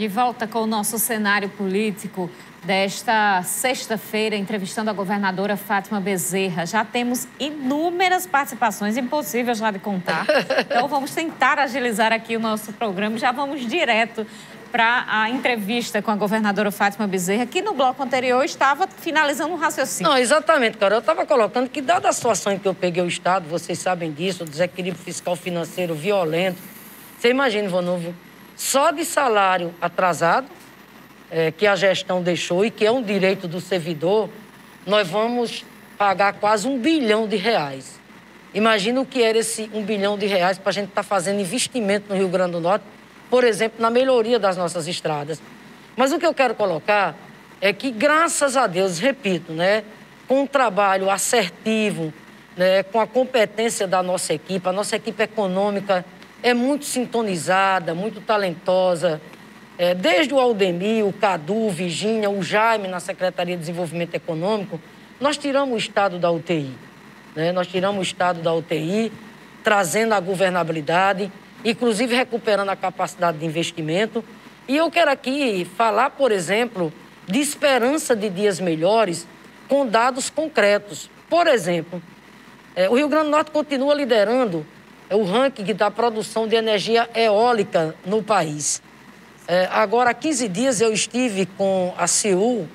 De volta com o nosso cenário político desta sexta-feira, entrevistando a governadora Fátima Bezerra. Já temos inúmeras participações, impossível já de contar. Então vamos tentar agilizar aqui o nosso programa. Já vamos direto para a entrevista com a governadora Fátima Bezerra, que no bloco anterior estava finalizando um raciocínio. Não, exatamente, cara. Eu estava colocando que, dada a situação em que eu peguei o Estado, vocês sabem disso, o desequilíbrio fiscal financeiro violento, você imagina, Ivan só de salário atrasado, é, que a gestão deixou e que é um direito do servidor, nós vamos pagar quase um bilhão de reais. Imagina o que era esse um bilhão de reais para a gente estar tá fazendo investimento no Rio Grande do Norte por exemplo, na melhoria das nossas estradas. Mas o que eu quero colocar é que, graças a Deus, repito, né, com um trabalho assertivo, né, com a competência da nossa equipe, a nossa equipe econômica é muito sintonizada, muito talentosa. É, desde o Aldemir, o Cadu, o Virgínia, o Jaime na Secretaria de Desenvolvimento Econômico, nós tiramos o Estado da UTI. Né? Nós tiramos o Estado da UTI, trazendo a governabilidade inclusive recuperando a capacidade de investimento. E eu quero aqui falar, por exemplo, de esperança de dias melhores com dados concretos. Por exemplo, é, o Rio Grande do Norte continua liderando é, o ranking da produção de energia eólica no país. É, agora, há 15 dias eu estive com a CEO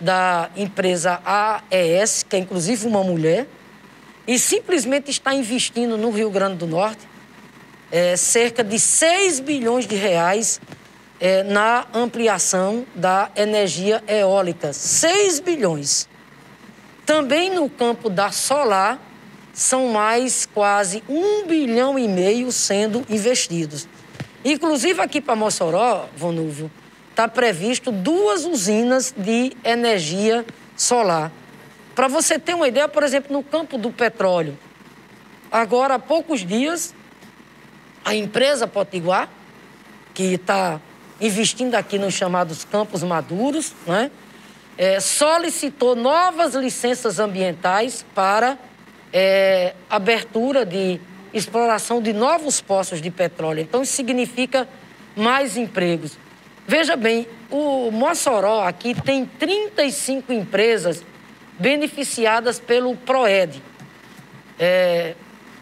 da empresa AES, que é inclusive uma mulher, e simplesmente está investindo no Rio Grande do Norte é, cerca de 6 bilhões de reais é, na ampliação da energia eólica. 6 bilhões. Também no campo da solar, são mais quase um bilhão e meio sendo investidos. Inclusive aqui para Mossoró, Vonúvio, está previsto duas usinas de energia solar. Para você ter uma ideia, por exemplo, no campo do petróleo, agora há poucos dias a empresa Potiguar, que está investindo aqui nos chamados campos maduros, né? É, solicitou novas licenças ambientais para é, abertura de exploração de novos poços de petróleo. Então, isso significa mais empregos. Veja bem, o Mossoró aqui tem 35 empresas beneficiadas pelo PROED. É,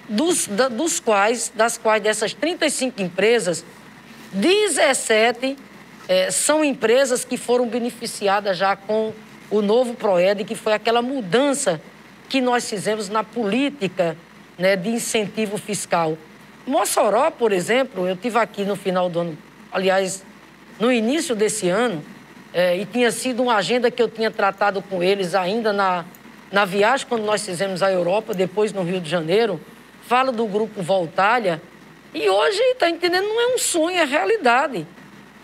dos, da, dos quais, das quais dessas 35 empresas, 17 é, são empresas que foram beneficiadas já com o novo PROED, que foi aquela mudança que nós fizemos na política né, de incentivo fiscal. Mossoró, por exemplo, eu tive aqui no final do ano, aliás, no início desse ano, é, e tinha sido uma agenda que eu tinha tratado com eles ainda na, na viagem quando nós fizemos a Europa, depois no Rio de Janeiro fala do grupo Voltalha, e hoje, está entendendo, não é um sonho, é realidade.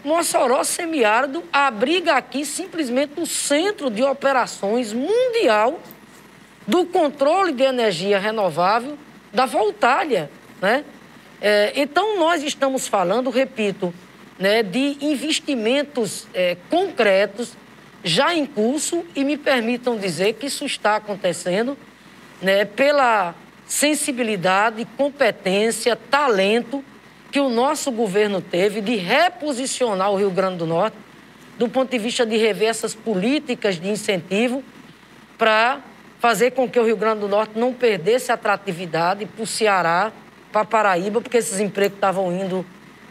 Mossoró Semiárido abriga aqui simplesmente o centro de operações mundial do controle de energia renovável da Voltalha, né? É, então, nós estamos falando, repito, né, de investimentos é, concretos já em curso e me permitam dizer que isso está acontecendo né, pela sensibilidade, competência, talento que o nosso governo teve de reposicionar o Rio Grande do Norte do ponto de vista de rever essas políticas de incentivo para fazer com que o Rio Grande do Norte não perdesse atratividade para o Ceará, para Paraíba, porque esses empregos estavam indo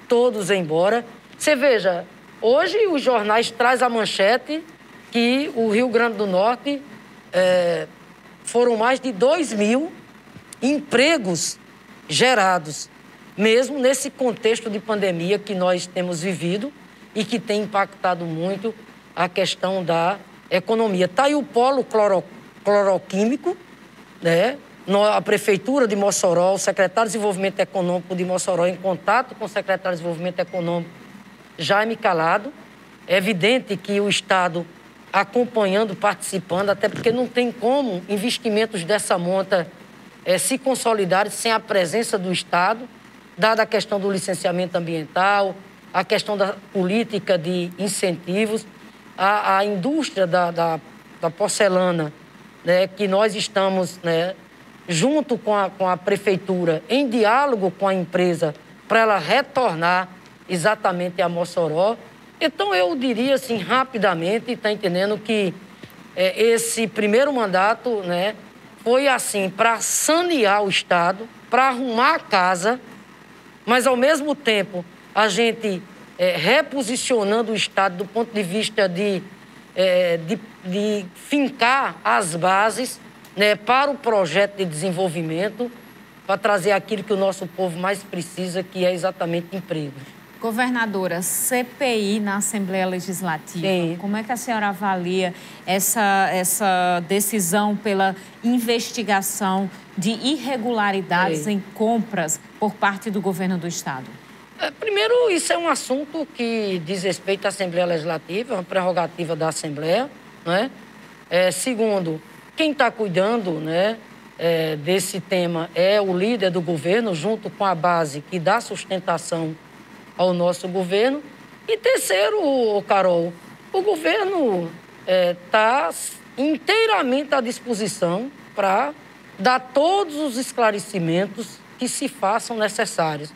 todos embora. Você veja, hoje os jornais trazem a manchete que o Rio Grande do Norte é, foram mais de 2 mil empregos gerados, mesmo nesse contexto de pandemia que nós temos vivido e que tem impactado muito a questão da economia. Está aí o polo cloro, cloroquímico, né? a Prefeitura de Mossoró, o secretário de Desenvolvimento Econômico de Mossoró, em contato com o secretário de Desenvolvimento Econômico, Jaime Calado. É evidente que o Estado acompanhando, participando, até porque não tem como investimentos dessa monta é, se consolidar sem a presença do Estado, dada a questão do licenciamento ambiental, a questão da política de incentivos, a, a indústria da, da, da porcelana, né, que nós estamos né, junto com a, com a prefeitura, em diálogo com a empresa, para ela retornar exatamente a Mossoró. Então, eu diria assim, rapidamente, está entendendo que é, esse primeiro mandato né, foi assim, para sanear o Estado, para arrumar a casa, mas ao mesmo tempo a gente é, reposicionando o Estado do ponto de vista de, é, de, de fincar as bases né, para o projeto de desenvolvimento, para trazer aquilo que o nosso povo mais precisa, que é exatamente emprego. Governadora, CPI na Assembleia Legislativa. Sim. Como é que a senhora avalia essa, essa decisão pela investigação de irregularidades Sim. em compras por parte do governo do Estado? É, primeiro, isso é um assunto que diz respeito à Assembleia Legislativa, é uma prerrogativa da Assembleia. Né? É, segundo, quem está cuidando né, é, desse tema é o líder do governo, junto com a base que dá sustentação ao nosso governo. E terceiro, Carol, o governo está é, inteiramente à disposição para dar todos os esclarecimentos que se façam necessários.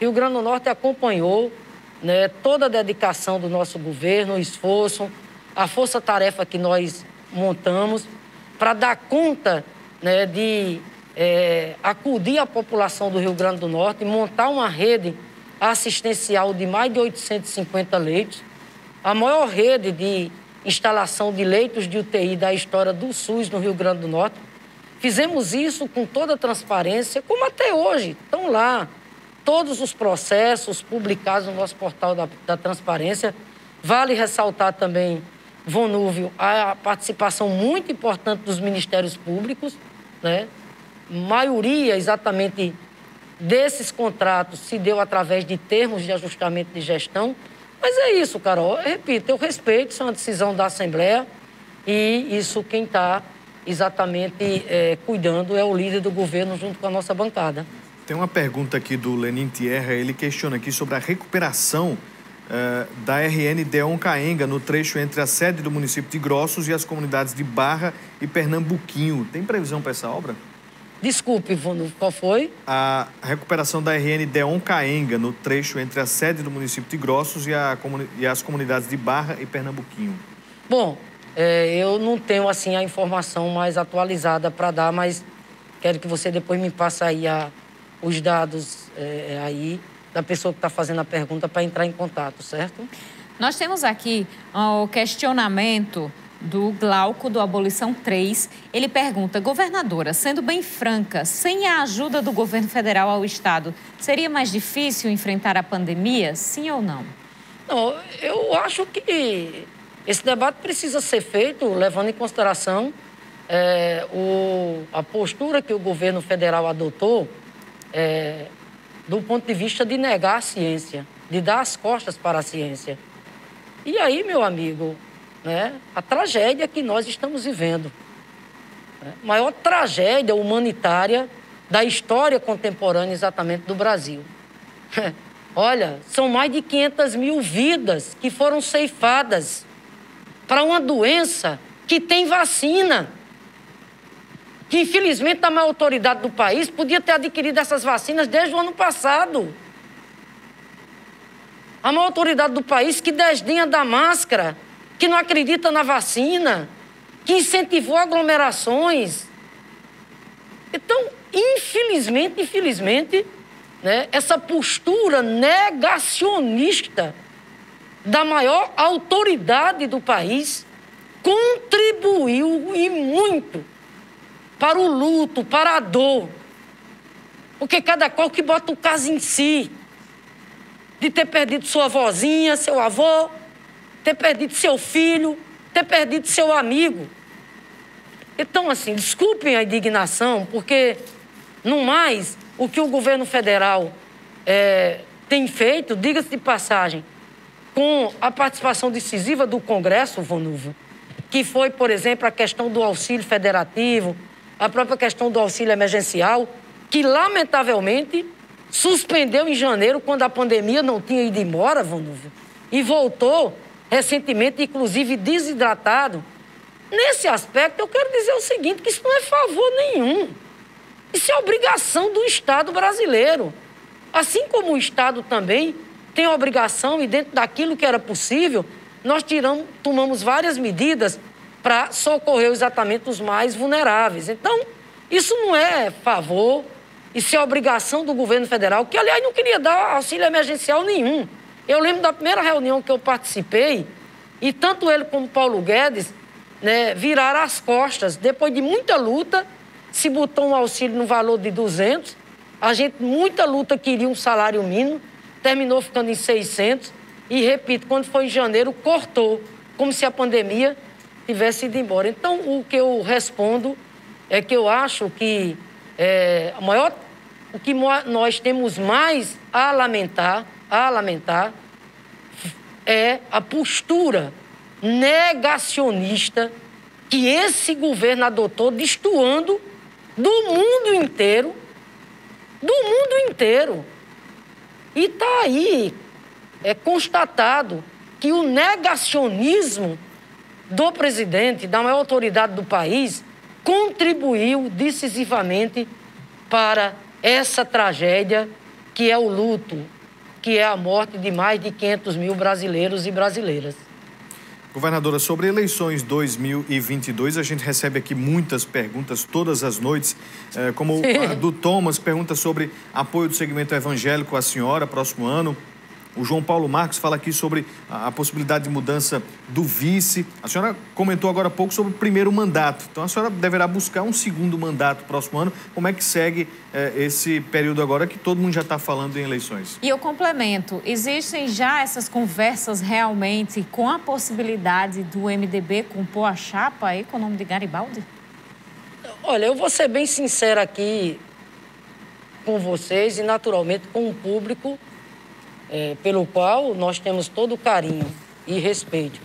Rio Grande do Norte acompanhou né, toda a dedicação do nosso governo, o esforço, a força-tarefa que nós montamos para dar conta né, de é, acudir a população do Rio Grande do Norte montar uma rede assistencial de mais de 850 leitos, a maior rede de instalação de leitos de UTI da história do SUS no Rio Grande do Norte. Fizemos isso com toda transparência, como até hoje. Estão lá todos os processos publicados no nosso portal da, da transparência. Vale ressaltar também, Vonúvio, a participação muito importante dos ministérios públicos, né? maioria exatamente desses contratos se deu através de termos de ajustamento de gestão. Mas é isso, Carol. Eu repito, eu respeito, isso é uma decisão da Assembleia e isso quem está exatamente é, cuidando é o líder do governo junto com a nossa bancada. Tem uma pergunta aqui do Lenin Tierra, ele questiona aqui sobre a recuperação uh, da RN Deon Caenga no trecho entre a sede do município de Grossos e as comunidades de Barra e Pernambuquinho. Tem previsão para essa obra? Desculpe, qual foi? A recuperação da RN Deon Caenga, no trecho entre a sede do município de Grossos e, a, e as comunidades de Barra e Pernambuquinho. Bom, é, eu não tenho assim a informação mais atualizada para dar, mas quero que você depois me passe aí a, os dados é, aí da pessoa que está fazendo a pergunta para entrar em contato, certo? Nós temos aqui o questionamento do Glauco do Abolição 3. Ele pergunta: governadora, sendo bem franca, sem a ajuda do governo federal ao Estado, seria mais difícil enfrentar a pandemia? Sim ou não? Não, eu acho que esse debate precisa ser feito levando em consideração é, o, a postura que o governo federal adotou é, do ponto de vista de negar a ciência, de dar as costas para a ciência. E aí, meu amigo, né, a tragédia que nós estamos vivendo. Né? Maior tragédia humanitária da história contemporânea exatamente do Brasil. Olha, são mais de 500 mil vidas que foram ceifadas para uma doença que tem vacina. Que infelizmente a maior autoridade do país podia ter adquirido essas vacinas desde o ano passado. A maior autoridade do país que desdenha da máscara que não acredita na vacina, que incentivou aglomerações. Então, infelizmente, infelizmente, né, essa postura negacionista da maior autoridade do país contribuiu e muito para o luto, para a dor. Porque cada qual que bota o caso em si, de ter perdido sua vozinha, seu avô, ter perdido seu filho, ter perdido seu amigo. Então, assim, desculpem a indignação, porque, no mais, o que o governo federal é, tem feito, diga-se de passagem, com a participação decisiva do Congresso, Vonúvio, que foi, por exemplo, a questão do auxílio federativo, a própria questão do auxílio emergencial, que, lamentavelmente, suspendeu em janeiro, quando a pandemia não tinha ido embora, Vonúvio, e voltou recentemente, inclusive desidratado. Nesse aspecto, eu quero dizer o seguinte: que isso não é favor nenhum. Isso é obrigação do Estado brasileiro. Assim como o Estado também tem obrigação e dentro daquilo que era possível, nós tiramos, tomamos várias medidas para socorrer exatamente os mais vulneráveis. Então, isso não é favor, isso é obrigação do governo federal, que, aliás, não queria dar auxílio emergencial nenhum. Eu lembro da primeira reunião que eu participei, e tanto ele como Paulo Guedes né, viraram as costas. Depois de muita luta, se botou um auxílio no valor de 200, a gente, muita luta, queria um salário mínimo, terminou ficando em 600, e repito, quando foi em janeiro, cortou, como se a pandemia tivesse ido embora. Então, o que eu respondo é que eu acho que é, a maior, o que nós temos mais a lamentar, a lamentar, é a postura negacionista que esse governo adotou, destoando do mundo inteiro, do mundo inteiro. E está aí, é constatado que o negacionismo do presidente, da maior autoridade do país, contribuiu decisivamente para essa tragédia que é o luto, que é a morte de mais de 500 mil brasileiros e brasileiras. Governadora, sobre eleições 2022, a gente recebe aqui muitas perguntas todas as noites, eh, como Sim. a do Thomas, pergunta sobre apoio do segmento evangélico à senhora próximo ano. O João Paulo Marcos fala aqui sobre a, a, possibilidade de mudança do vice. A senhora comentou agora há pouco sobre o primeiro mandato. Então a senhora deverá buscar um segundo mandato próximo ano. Como é que segue eh, esse período agora que todo mundo já está falando em eleições? E eu complemento: existem já essas conversas realmente com a possibilidade do MDB compor a chapa aí com o nome de Garibaldi? Olha, eu vou ser bem sincero aqui com vocês e naturalmente com o público é, pelo qual nós temos todo o carinho e respeito.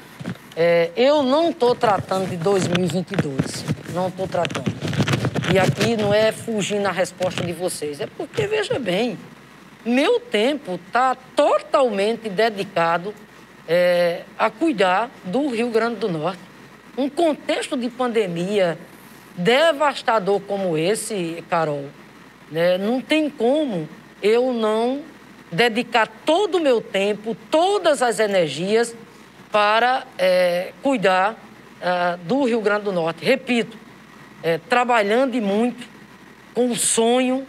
É, eu não estou tratando de 2022, não estou tratando. E aqui não é fugir na resposta de vocês, é porque, veja bem, meu tempo está totalmente dedicado é, a cuidar do Rio Grande do Norte. Um contexto de pandemia devastador como esse, Carol, né, não tem como eu não dedicar todo o meu tempo, todas as energias para é, cuidar é, do Rio Grande do Norte. Repito, é, trabalhando e muito, com o sonho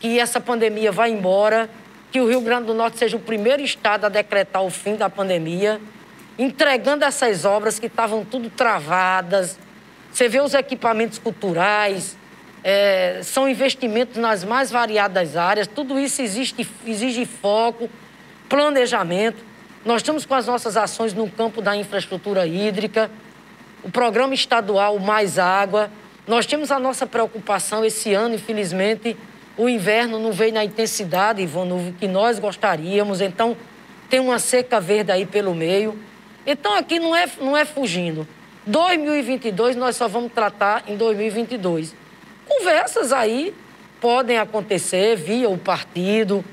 que essa pandemia vá embora, que o Rio Grande do Norte seja o primeiro estado a decretar o fim da pandemia, entregando essas obras que estavam tudo travadas. Você vê os equipamentos culturais, é, são investimentos nas mais variadas áreas, tudo isso existe, exige foco, planejamento. Nós estamos com as nossas ações no campo da infraestrutura hídrica, o programa estadual Mais Água. Nós temos a nossa preocupação esse ano, infelizmente, o inverno não veio na intensidade, Ivone, que nós gostaríamos, então tem uma seca verde aí pelo meio. Então aqui não é, não é fugindo. 2022 nós só vamos tratar em 2022. Conversas aí podem acontecer via o partido,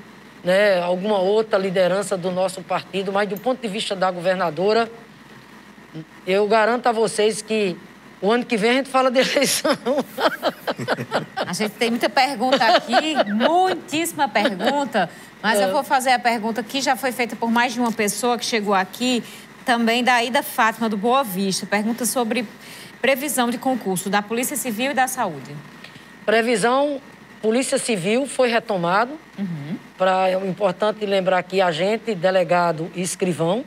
né, alguma outra liderança do nosso partido, mas do ponto de vista da governadora, eu garanto a vocês que o ano que vem a gente fala de eleição. A gente tem muita pergunta aqui, muitíssima pergunta, mas é. eu vou fazer a pergunta que já foi feita por mais de uma pessoa que chegou aqui, também da Ida Fátima do Boa Vista. Pergunta sobre previsão de concurso da Polícia Civil e da Saúde. Previsão, Polícia Civil foi retomado. Uhum. Pra, é importante lembrar aqui, agente, delegado e escrivão.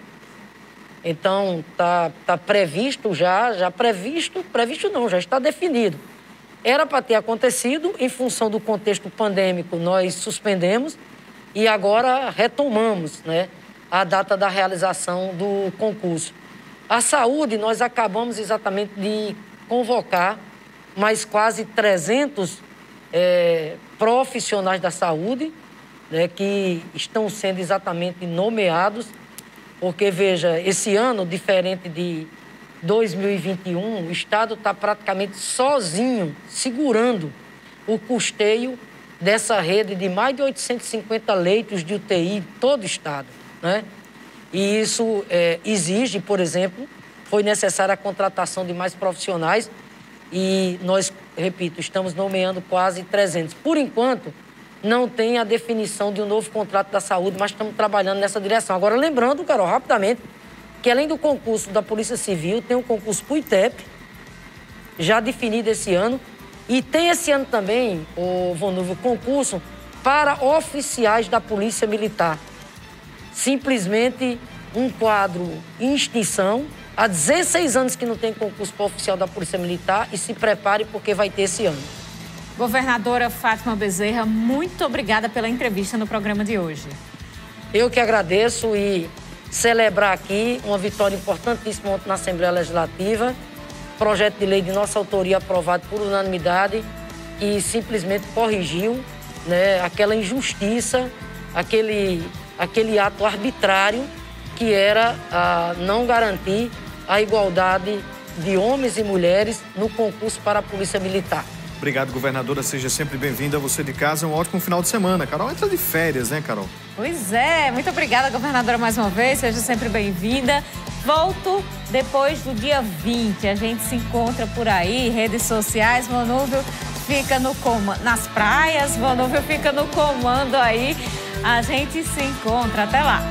Então, está tá previsto já, já previsto, previsto não, já está definido. Era para ter acontecido, em função do contexto pandêmico, nós suspendemos e agora retomamos né, a data da realização do concurso. A saúde, nós acabamos exatamente de convocar mais quase 300 é, profissionais da saúde né, que estão sendo exatamente nomeados, porque, veja, esse ano, diferente de 2021, o Estado está praticamente sozinho, segurando o custeio dessa rede de mais de 850 leitos de UTI em todo o Estado. Né? E isso é, exige, por exemplo, foi necessária a contratação de mais profissionais e nós, repito, estamos nomeando quase 300. Por enquanto, não tem a definição de um novo contrato da saúde, mas estamos trabalhando nessa direção. Agora, lembrando, Carol, rapidamente, que além do concurso da Polícia Civil, tem o concurso para o ITEP, já definido esse ano, e tem esse ano também, o Vonúvio, concurso para oficiais da Polícia Militar. Simplesmente um quadro em extinção. Há 16 anos que não tem concurso para oficial da Polícia Militar e se prepare porque vai ter esse ano. Governadora Fátima Bezerra, muito obrigada pela entrevista no programa de hoje. Eu que agradeço e celebrar aqui uma vitória importantíssima ontem na Assembleia Legislativa, projeto de lei de nossa autoria aprovado por unanimidade e simplesmente corrigiu né, aquela injustiça, aquele, aquele ato arbitrário que era a não garantir a igualdade de homens e mulheres no concurso para a Polícia Militar. Obrigado, governadora. Seja sempre bem-vinda. Você de casa, um ótimo final de semana. Carol entra de férias, né, Carol? Pois é. Muito obrigada, governadora, mais uma vez. Seja sempre bem-vinda. Volto depois do dia 20. A gente se encontra por aí, redes sociais. Monúvio fica no comando, nas praias. Monúvio fica no comando aí. A gente se encontra. Até lá.